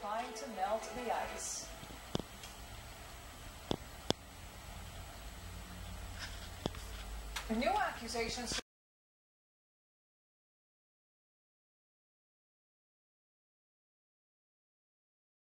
trying to melt the ice. New accusations